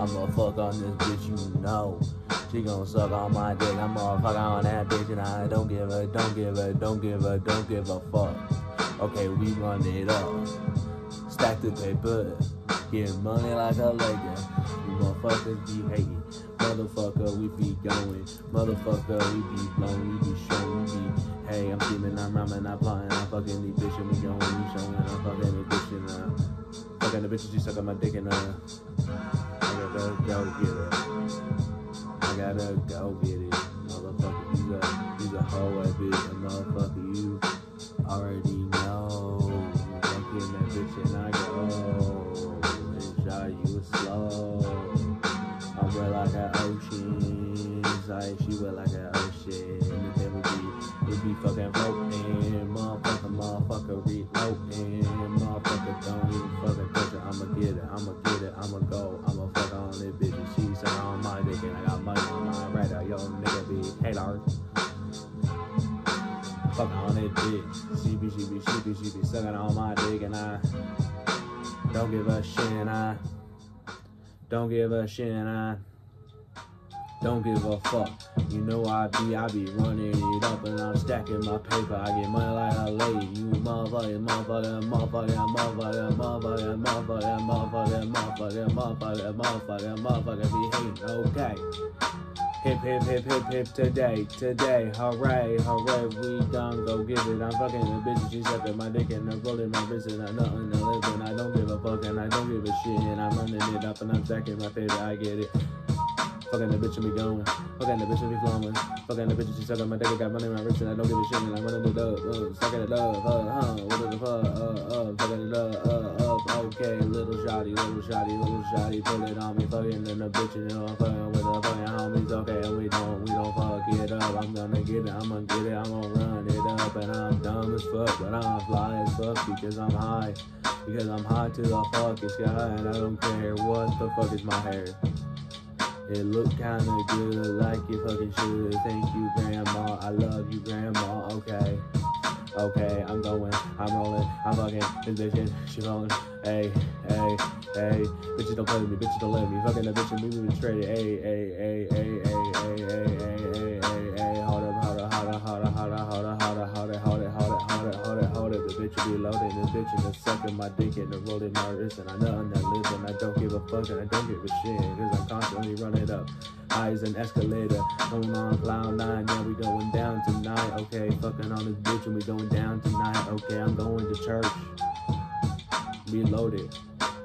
I'ma fuck on this bitch, you know. She gon' suck on my dick. I'ma fuck on that bitch, and I don't give a, don't give a, don't give a, don't give a fuck. Okay, we run it up. Stack the paper. Getting money like a Laker. Motherfuckers be hating. Motherfucker, we be going. Motherfucker, we be blowing. We be showing. We be, hey, I'm keeping, I'm rhyming, I'm plotting. I'm fucking these bitches. We going, we showing. I'm fucking the bitch and uh, fucking the bitches. You sucking my dick and uh, I gotta go get it. I gotta go get it. Motherfucker, you a, you a hoe, ass bitch. And motherfucker, you already be, be, she be, sucking on my dick. And I don't give a shit. And I don't give a shit. And I don't give a fuck. You know I be, I be running it up and I'm stacking my paper. I get money like a lady. You motherfucking, motherfucking, motherfucking, motherfucking, motherfucking, motherfucking, motherfucking, motherfucking, motherfucking, motherfucking, motherfucking, be hating. Okay. Hip, hip, hip, hip, hip, today, today, hooray, hooray, we done, go get it. I'm fucking the bitch, she sucking my dick and I'm rolling my wrist and I'm nothing to live and I don't give a fuck and I don't give a shit and I'm running it up and I'm stacking my paper, I get it. Fucking the bitch and be going, fucking the bitch and be flowing, fucking the bitch and she sucking my dick, I got money in my wrist and I don't give a shit and I'm running it up, uh, sucking it up, uh, huh, what the fuck, uh, uh, fucking it up, uh, up, okay, little shotty, little shotty, little shotty, put it on me, fucking in the bitch and you know I'm fucking with the fucking homies, okay, and we don't, we don't fuck it up, I'm gonna get it, I'm gonna get it, I'm gonna run it up, and I'm dumb as fuck, but I'm fly as fuck because I'm high, because I'm high to the fucking sky, and I don't care what the fuck is my hair. It look kinda good, like you fucking should. Thank you, grandma. I love you, grandma. Okay. Okay, I'm going, I'm rolling, I'm fucking this bitch and she rolling. Hey, hey, hey, bitches don't play with me, bitches don't let me. Fucking that bitch and moving straight. Hey, hey, hey, hey, hey, hey, hey, hey, hey, hey, hey, bitch will be loaded, this bitch and the sucking my dick and rolling my wrist and I know that lives and I don't give a fuck and I don't give a shit cause I'm constantly running up. High as an escalator, going on cloud nine, now we going down tonight. Okay, fucking on this bitch and we going down tonight. Okay, I'm going to church. We loaded.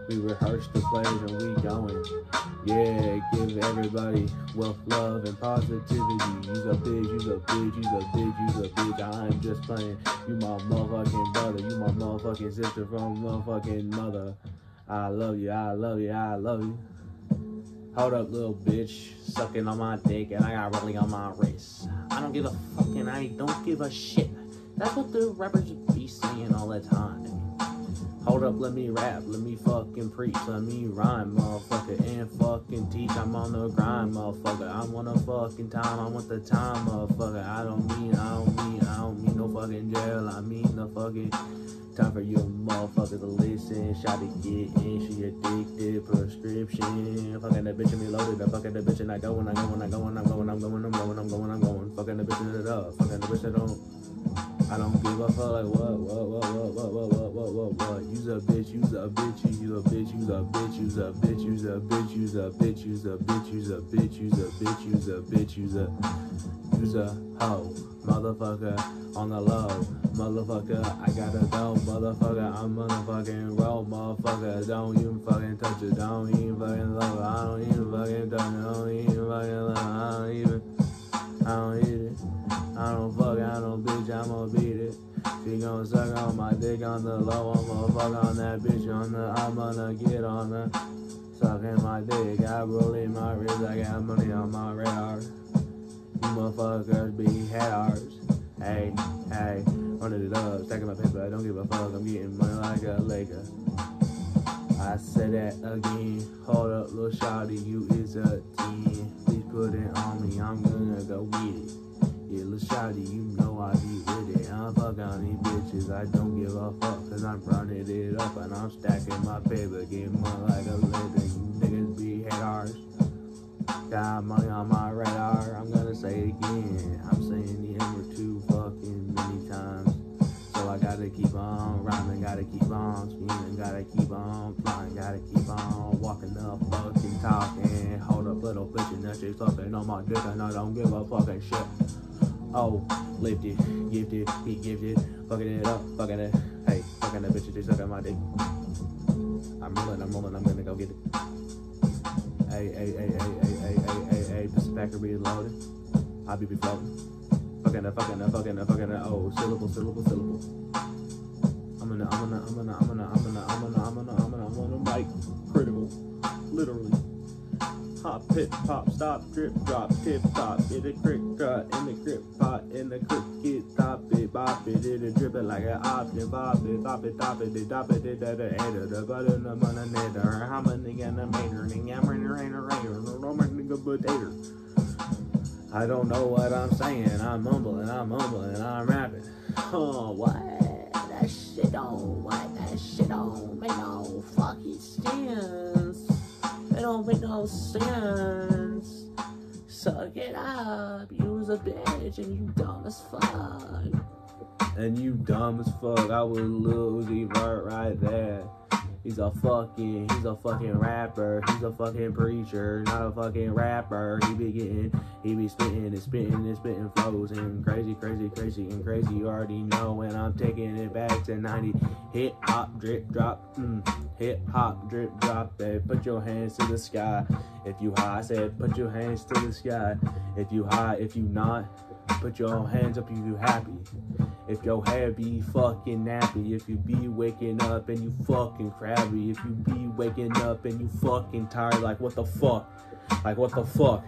We rehearse the plays and we going. Yeah, give everybody wealth, love, and positivity. You's a bitch, you's a bitch, you's a bitch, you's a bitch. I'm just playing. You my motherfucking brother. You my motherfucking sister from motherfucking mother. I love you, I love you, I love you. Hold up, little bitch. Sucking on my dick and I got rolling on my wrist. I don't give a fucking, I don't give a shit. That's what the rappers be saying all the time. Hold up, let me rap, let me fucking preach, let me rhyme, motherfucker, and fucking teach. I'm on the grind, motherfucker. I want a fucking time, I want the time, motherfucker. I don't mean, I don't mean, I don't mean no fucking jail. I mean the fucking time for you motherfuckers to listen. Shot to get in, she addicted, prescription. Fucking that bitch and me loaded, I fucking that bitch and I go and I go and I go and I'm going, I'm going, I'm going, I'm going, I'm going. Fucking the bitch and it up, fucking the bitch that don't. I don't give a fuck like what, what, what, what, what, what, what, what, what, what. You's a bitch, you's a bitch, you's a bitch, you's a bitch, you's a bitch, you's a bitch, you's a bitch, you's a bitch, you's a bitch, you's a bitch, you's a bitch, you's a you's a hoe, motherfucker on the low, motherfucker. I gotta go, motherfucker. I'm motherfucking roll, motherfucker. Don't even fucking touch it, don't even fucking love it. I don't even fucking touch it, don't even fucking love it. I don't even, I don't it. I don't fuck, I don't bitch, I'ma beat it. She gon' suck on my dick on the low, I'ma fuck on that bitch on the, I'm gonna get on her. Sucking my dick, I in my wrist, I got money on my radar. You motherfuckers be haters. Hey, hey, running it up, stacking my paper, I don't give a fuck, I'm getting money like a Laker. I said that again, hold up, little shawty, you is a 10. Please put it on me, I'm gonna go get it. Yeah, little shawty, you know I be with it. I'm fuck on these bitches, I don't give a fuck, cause I'm running it up and I'm stacking my paper, getting money like a. You niggas be haters. got money on my radar. I'm gonna say it again. I'm saying the word too fucking many times. So I gotta keep on rhyming, gotta keep on screaming, gotta keep on flying, gotta keep on walking up, fucking talking. Hold up, little bitch, and that shit's fucking on my dick, and I don't give a fucking shit. Oh, lifted, gifted, he gifted, fucking it up, fucking it. Hey, fucking the bitches, they sucking my dick. I'm rolling, I'm rolling, I'm gonna go get it. Hey, hey, hey, hey, hey, hey, hey, hey, hey, this packer reloaded. I be be floating. Fucking, fucking, fucking, fucking, oh, syllable, syllable, syllable. I'm gonna, I'm gonna, I'm gonna, I'm gonna, I'm gonna, I'm gonna, I'm gonna, I'm gonna, I'm gonna write critical, literally. Hop, hip, pop, stop, drip, drop, tip, top, in the crick, cut, uh, in the grip pot, in the cricket, stop it, bop it, it, it drip it like an option, bop it, bop it, top it, it, top it, it, that, the end the button, the money, the, how many, and the mater, and in the rain, rain, Roman, nigga, potato. I don't know what I'm saying. I'm mumbling, I'm mumbling, I'm rapping. Oh, what? That shit don't, what? That shit don't make no fucking sense. Don't make no sense. Suck it up. You's a bitch and you dumb as fuck. And you dumb as fuck. I lose the word right there. He's a fucking, he's a fucking rapper. He's a fucking preacher, not a fucking rapper. He be getting, he be spitting and spitting and spitting flows and crazy, crazy, crazy and crazy. You already know when I'm taking it back to 90. Hip hop, drip, drop, mm. hip hop, drip, drop. Hey, put your hands to the sky. If you high, I said put your hands to the sky. If you high, if you not, put your hands up if you happy. If your hair be fucking nappy, if you be waking up and you fucking crabby, if you be waking up and you fucking tired, like what the fuck? Like what the fuck?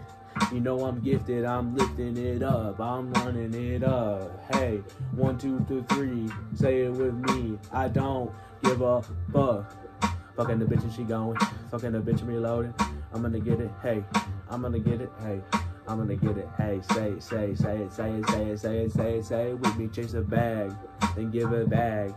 You know I'm gifted, I'm lifting it up, I'm running it up. Hey, one, two, two, three, say it with me. I don't give a fuck. Fucking the bitch and she going, fucking the bitch and reloading. I'm gonna get it, hey, I'm gonna get it, hey. I'm gonna get it. Hey, say it, say it, say it, say it, say it, say it, say it, say it with me. Chase a bag, then give it back,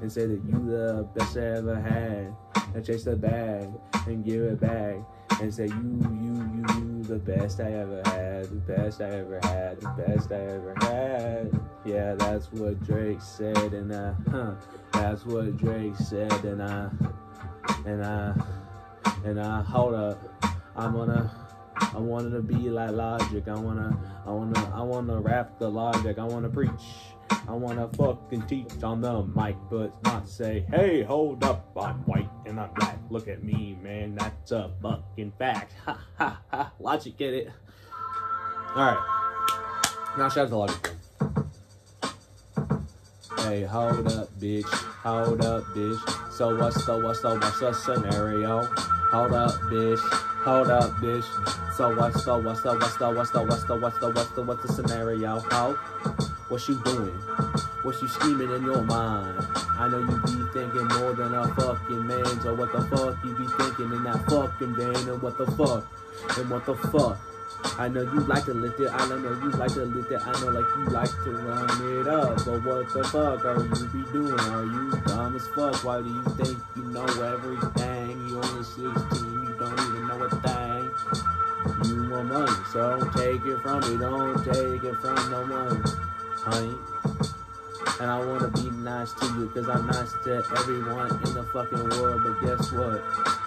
and say that you the best I ever had. And chase the bag, and give it back, and say you, you, you, you the best I ever had, the best I ever had, the best I ever had. Yeah, that's what Drake said, and uh, huh, that's what Drake said, and uh, and uh, and uh, hold up, I'm gonna. I wanted to be like Logic. I wanna, I wanna, I wanna rap the Logic. I wanna preach. I wanna fucking teach on the mic, but not say, hey, hold up, I'm white and I'm black. Look at me, man, that's a fucking fact. Ha ha ha. Logic, get it? Alright. Now shout out to Logic. Hey, hold up, bitch. Hold up, bitch. So what's the, what's the, what's the scenario? Hold up, bitch. Hold up, bitch. So what's the, what's the, what's the, what's the, what's the, what's the, what's the, what's the scenario? How? What you doing? What you scheming in your mind? I know you be thinking more than a fucking man. So what the fuck you be thinking in that fucking van? And what the fuck? And what the fuck? I know you like to lift it, I know you like to lift it, I know like you like to run it up. But what the fuck are you be doing? Are you dumb as fuck? Why do you think you know everything? You only 16, you don't even know a thing. You want money, so don't take it from me, don't take it from no one, honey. And I wanna be nice to you, cause I'm nice to everyone in the fucking world. But guess what?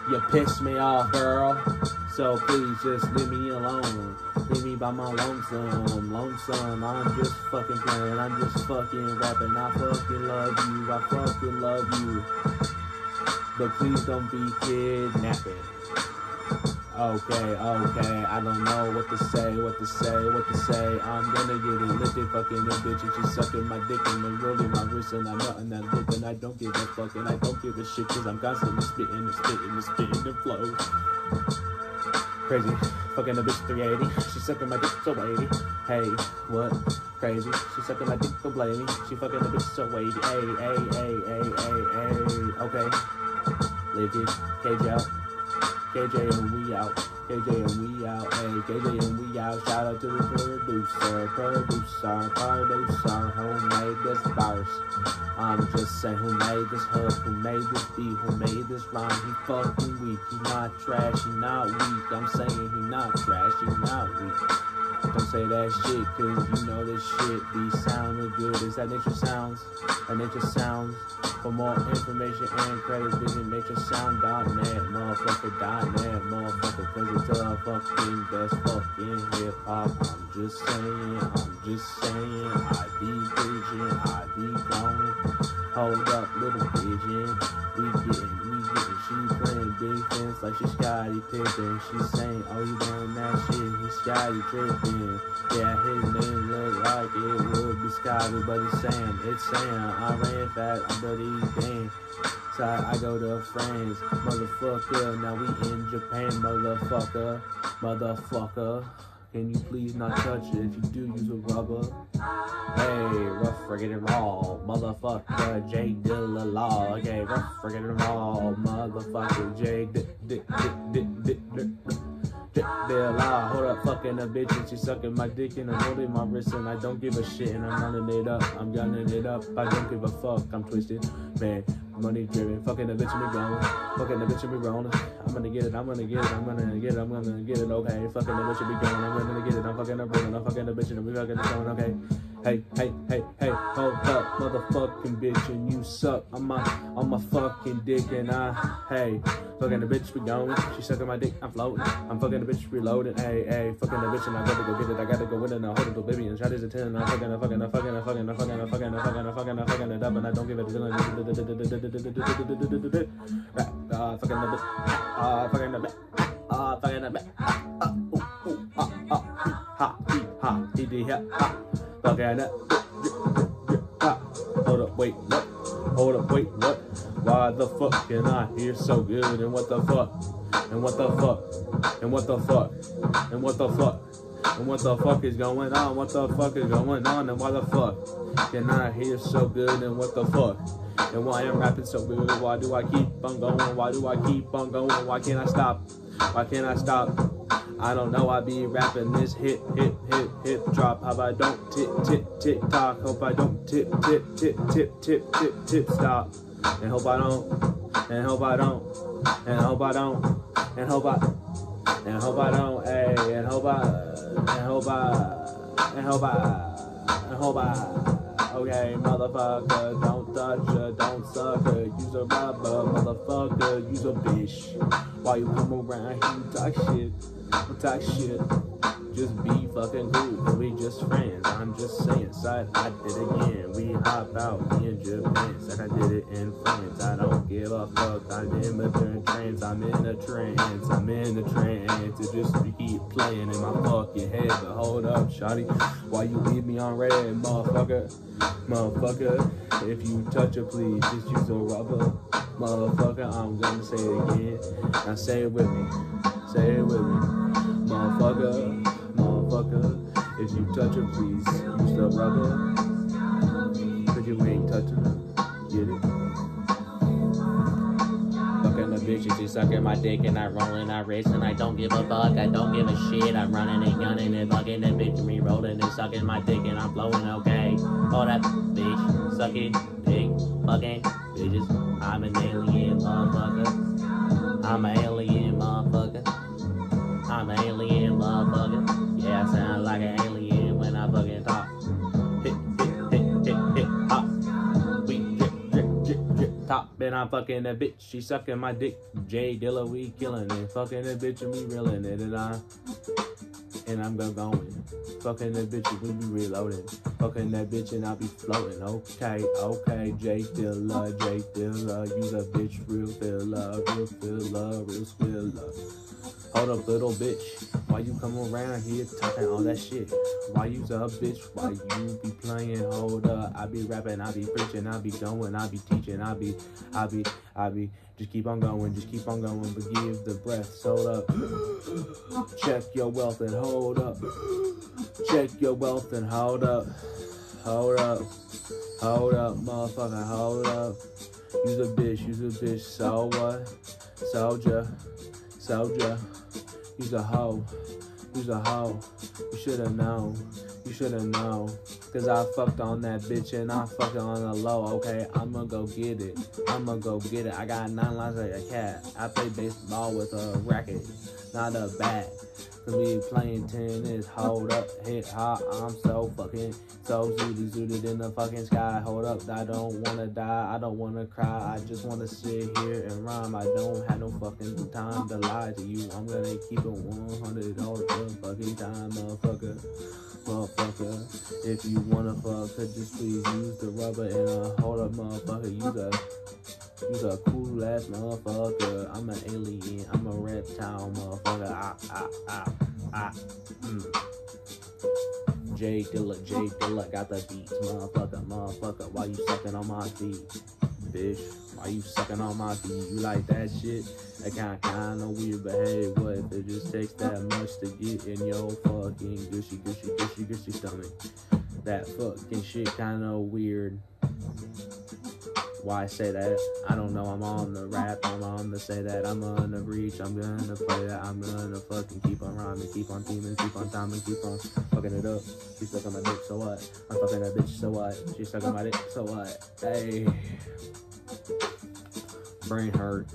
You piss me off, girl. So please just leave me alone. Leave me by my lonesome, lonesome. I'm just fucking playing. I'm just fucking rapping. I fucking love you. I fucking love you. But please don't be kidnapping. Okay, okay, I don't know what to say, what to say, what to say. I'm gonna get it lifted, fucking a bitch, and she's sucking my dick and then rolling my wrist, and I'm nothing that lip, and I don't give a fuck, and I don't give a shit, cause I'm constantly spitting and spitting and spitting and flow. Crazy, fucking a bitch 380, she's sucking my dick so 80. Hey, what? Crazy, she's sucking my dick so blamey, she fucking a bitch so 80. Hey, hey, hey, hey, hey, hey, okay. Live it, cage out. KJ and we out. KJ and we out. Hey, KJ and we out. Shout out to the producer, producer, producer, who made this verse. I'm just saying, who made this hook, who made this beat, who made this rhyme. He fucking weak. He not trash, he not weak. I'm saying he not trash, he not weak. Don't say that shit, cause you know this shit be sounding good. Is that nature sounds? That nature sounds. For more information and credit, visit naturesound.net, motherfucker.net, motherfucker, cause it's a fucking best fucking hip hop. I'm just saying, I'm just saying, I be preaching, I be going. Hold up, little pigeon. We getting, we getting, she playing defense like she Scottie Pippen. She saying, oh, you doing that shit, he Scottie tripping. Yeah, his name look like it would be Scottie, but it's Sam, it's Sam. I ran fast, but he's damn. So I go to France, motherfucker. Now we in Japan, motherfucker, motherfucker. Can you please not touch it? If you do, use a rubber. Hey, rough friggin' and raw, motherfucker, J Dilla Law. Okay, rough friggin' and raw, motherfucker, J D D Dilla. Hold up, fucking a bitch and she sucking my dick and I'm holding my wrist and I don't give a shit and I'm running it up. I'm gunning it up. I don't give a fuck. I'm twisted, man. Money driven, fucking the bitch and me going, fucking the bitch and me rolling. I'm gonna get it, I'm gonna get it, I'm gonna get it, I'm gonna get it, okay. Fucking the bitch and me going, I'm gonna get it, I'm fucking the rolling, I'm fucking the bitch and we fucking going, okay. Hey, hey, hey, hey, hold up, motherfucking bitch, and you suck. On my, on my fucking dick, and I, hey, fucking the bitch be going, she sucking my dick, I'm floating, I'm fucking the bitch reloading, hey, hey, fucking the bitch, and I gotta go get it, I gotta go with it, and hold it, baby, and shot is a 10, I'm fucking, I'm fucking, I'm fucking, I'm fucking, I'm fucking, I'm fucking, I'm fucking, I'm fucking, I'm fucking it up, and I don't give it a feeling, uh, fucking the bitch, uh, fucking the bitch, uh, fucking the bitch, uh, ooh, ooh, ah, ah, ha, ha, he, ha, ha. Fucking it. Hold up, wait, what? Hold up, wait, what? Why the fuck can I hear so good? And what the fuck? And what the fuck? And what the fuck? And what the fuck? And what the fuck is going on? What the fuck is going on? And why the fuck can I hear so good? And what the fuck? And why I'm rapping so good? Why do I keep on going? Why do I keep on going? Why can't I stop? Why can't I stop? I don't know, I be rapping this hip, hip, hip, hip drop. How I don't tip, tip, tick tock. Hope I don't tip, tip, tip, tip, tip, tip, tip, stop. And hope I don't, and hope I don't, and hope I don't, and hope I, and hope I don't, hey, and hope I, and hope I, and hope I, and hope I. Okay, motherfucker, don't touch her, don't suck her. Use a rubber, motherfucker, use a bitch. While you come around you talk shit, you talk shit. Just be fucking cool, we just friends. I'm just saying, side, I did again. We hop out, in Japan, said I did it in France. I don't give a fuck, I'm in a trance. I'm in a trance, I'm in a trance. To just keep playing in my fucking head. But hold up, shawty, why you leave me on red, motherfucker? Motherfucker, if you touch her, please just use a rubber. Motherfucker, I'm gonna say it again. Now say it with me. Say it with me. Motherfucker, motherfucker, if you touch her, please use the rubber. Cause you ain't touching her. Get it? Fucking the bitch, and she sucking my dick, and I rollin', I race, and I don't give a fuck, I don't give a shit. I'm running and gunning and fucking that bitch, and me rolling and sucking my dick, and I'm flowing okay. All that bitch, sucking dick, fucking top. And I'm fucking that bitch. She sucking my dick. J Dilla, we killing it. Fucking that bitch and we reeling it. And I, and I'm go going. Fucking that bitch and we be reloading. Fucking that bitch and I be floating. Okay, okay. J Dilla, J Dilla. Use a bitch, real filler, real filler, real spiller. Hold up, little bitch. Why you come around here talking all that shit? Why you a bitch? Why you be playing? Hold up, I be rapping, I be preaching, I be going, I be teaching, I be, I be, I be. Just keep on going, just keep on going, but give the breath. Hold up, check your wealth and hold up. Check your wealth and hold up, hold up, hold up, motherfucker, hold up. Use a bitch, use a bitch. So what? Soldier. soldier. You's a hoe. You's a hoe. You should've known. Should've known. Cause I fucked on that bitch and I fucked on the low. Okay, I'ma go get it. I'ma go get it. I got nine lives like a cat. I play baseball with a racket, not a bat. Cause we playing tennis, hold up, hit hot, I'm so fucking, so zooted, zooted in the fucking sky, hold up, I don't wanna die, I don't wanna cry, I just wanna sit here and rhyme, I don't have no fucking time to lie to you, I'm gonna keep it 100 all the fucking time, motherfucker, motherfucker, if you wanna fuck, just please use the rubber and uh, hold up, motherfucker, You got. You's a cool ass motherfucker. I'm an alien. I'm a reptile motherfucker. Ah, ah, ah, ah. Mm. J Dilla, J Dilla got the beats, motherfucker, motherfucker. Why you sucking on my feet, bitch? Why you sucking on my feet? You like that shit? That kind kind of weird, but what if it just takes that much to get in your fucking gushy, gushy, gushy, gushy stomach? That fucking shit kind of weird why I say that. I don't know. I'm on the rap. I'm on the say that. I'm on the reach. I'm gonna play that. I'm gonna fucking keep on rhyming, keep on teaming, keep on timing, keep on fucking it up. She's sucking my dick, so what? I'm fucking that bitch, so what? She's sucking my dick, so what? Hey. Brain hurt.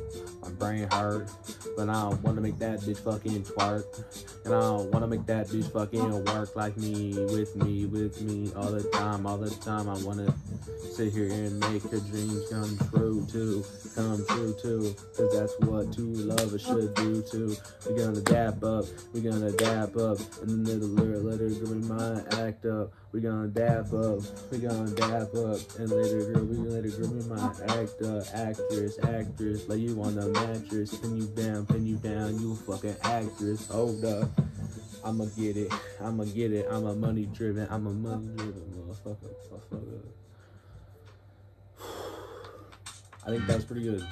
My brain hurt. But I don't wanna make that bitch fucking twerk. And I don't wanna make that bitch fucking work like me, with me, with me, all the time, all the time. I wanna sit here and make her dreams come true too, come true too. Cause that's what two lovers should do too. We're gonna dap up, we're gonna dap up, and then later, later, girl, we might act up. We're gonna dap up, we're gonna dap up, and later, girl, we later, girl, we might act up. Actress, actress, lay you on the mattress, pin you down, pin you down, you fucking actress. Hold up. I'ma get it, I'ma get it, I'm a money driven, I'm a money driven motherfucker, motherfucker. I think that's pretty good.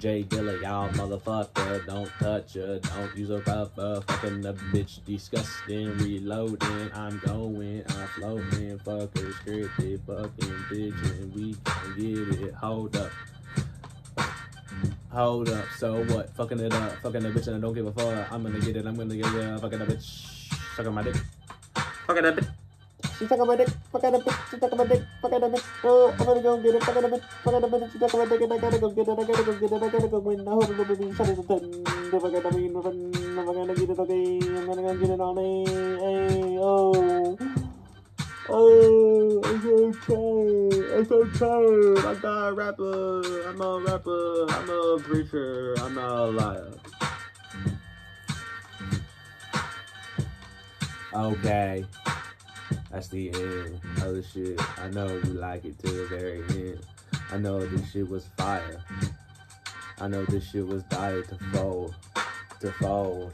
J Dilla, y'all motherfucker, don't touch her, don't use a rubber, fucking the bitch, disgusting, reloading, I'm going, I'm floating, fucker, scripted, fucking bitch, and we can get it, hold up. Hold up, so what? Fucking it up, fucking the bitch and I don't give a fuck. I'm gonna get it, I'm gonna get it, fucking the bitch, sucking my dick. Fucking that bitch. My dick, fucking the bitch, she sucking my dick, fucking the bitch. Oh, I'm gonna go get it, the bitch, fucking the bitch, she sucking my dick, and I gotta go get it, I gotta go get it, I gotta go win. I hope it'll be ten. If I gotta be in run, if I gotta get it, okay, I'm gonna go get it all day. Hey, oh. Oh, I'm so tired. I'm so tired. I'm not a rapper. I'm a rapper. I'm a preacher. I'm not a liar. Okay. That's the end of the shit. I know you like it to the very end. I know this shit was fire. I know this shit was dire to fold. To fold.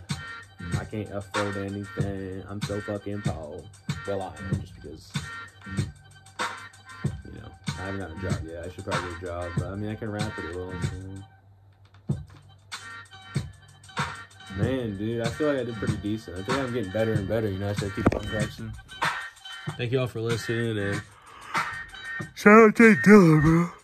I can't afford anything. I'm so fucking poor. Well, I am just because, you know, I haven't got a job yet. I should probably get a job, but I mean, I can rap pretty well. So. Man, dude, I feel like I did pretty decent. I think I'm getting better and better. You know, I keep on practicing. Thank you all for listening and shout out to Dylan, bro.